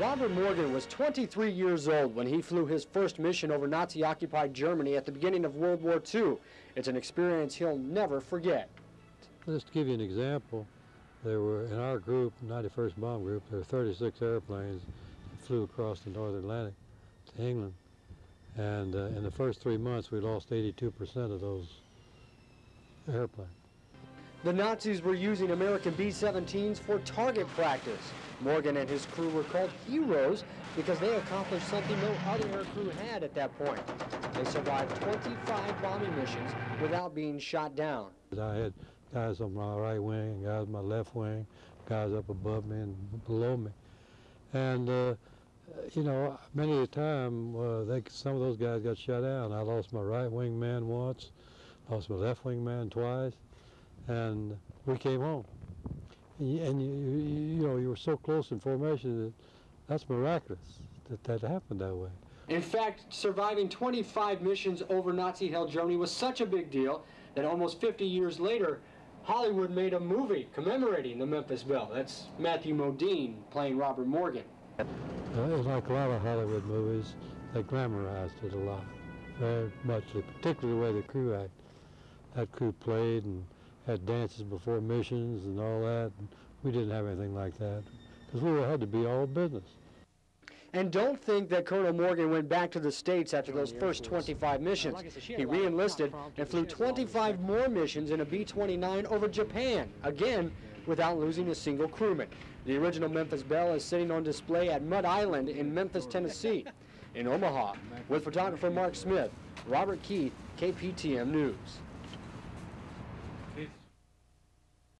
Robert Morgan was 23 years old when he flew his first mission over Nazi-occupied Germany at the beginning of World War II. It's an experience he'll never forget. Just to give you an example, there were, in our group, 91st Bomb Group, there were 36 airplanes that flew across the North Atlantic to England. And uh, in the first three months, we lost 82% of those airplanes. The Nazis were using American B-17s for target practice. Morgan and his crew were called heroes because they accomplished something no other air crew had at that point. They survived 25 bombing missions without being shot down. I had guys on my right wing, guys on my left wing, guys up above me and below me. And, uh, you know, many a time, uh, they, some of those guys got shot down. I lost my right wing man once, lost my left wing man twice, and we came home. And, you, and you, you, know, you were so close in formation that that's miraculous that that happened that way. In fact, surviving 25 missions over Nazi-held Germany was such a big deal that almost 50 years later, Hollywood made a movie commemorating the Memphis Belle. That's Matthew Modine playing Robert Morgan. Uh, like a lot of Hollywood movies, they glamorized it a lot, very much, particularly the way the crew acted. That crew played and had dances before missions and all that. We didn't have anything like that because we had to be all business. And don't think that Colonel Morgan went back to the States after those first 25 missions. He re-enlisted and flew 25 more missions in a B-29 over Japan, again without losing a single crewman. The original Memphis Belle is sitting on display at Mud Island in Memphis, Tennessee. In Omaha, with photographer Mark Smith, Robert Keith, KPTM News.